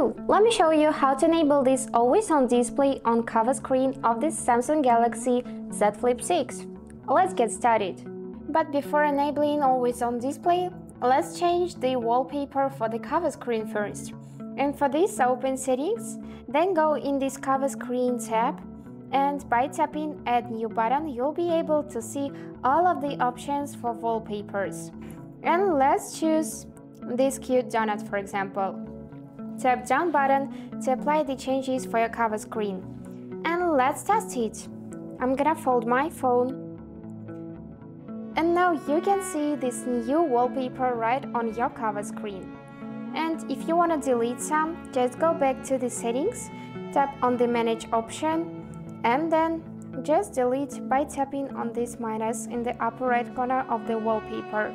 Let me show you how to enable this always on display on cover screen of this Samsung Galaxy Z Flip 6. Let's get started. But before enabling always on display, let's change the wallpaper for the cover screen first. And for this, open settings, then go in this cover screen tab and by tapping add new button you'll be able to see all of the options for wallpapers. And let's choose this cute donut for example. Tap down button to apply the changes for your cover screen. And let's test it. I'm gonna fold my phone. And now you can see this new wallpaper right on your cover screen. And if you wanna delete some, just go back to the settings, tap on the manage option, and then just delete by tapping on this minus in the upper right corner of the wallpaper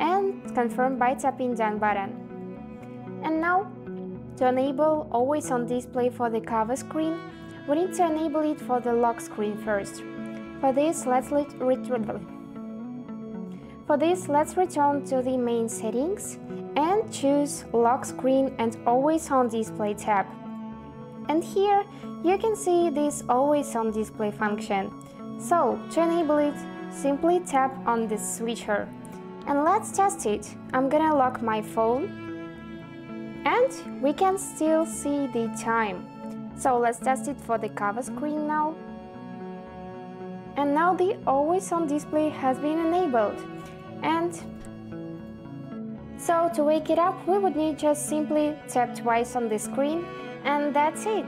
and confirm by tapping done button. And now to enable always on display for the cover screen, we need to enable it for the lock screen first. For this, let's for this, let's return to the main settings and choose lock screen and always on display tab. And here you can see this always on display function. So to enable it, simply tap on the switcher. And let's test it. I'm gonna lock my phone and we can still see the time. So let's test it for the cover screen now. And now the always on display has been enabled. And so to wake it up, we would need just simply tap twice on the screen and that's it.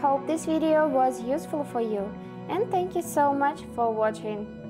Hope this video was useful for you and thank you so much for watching.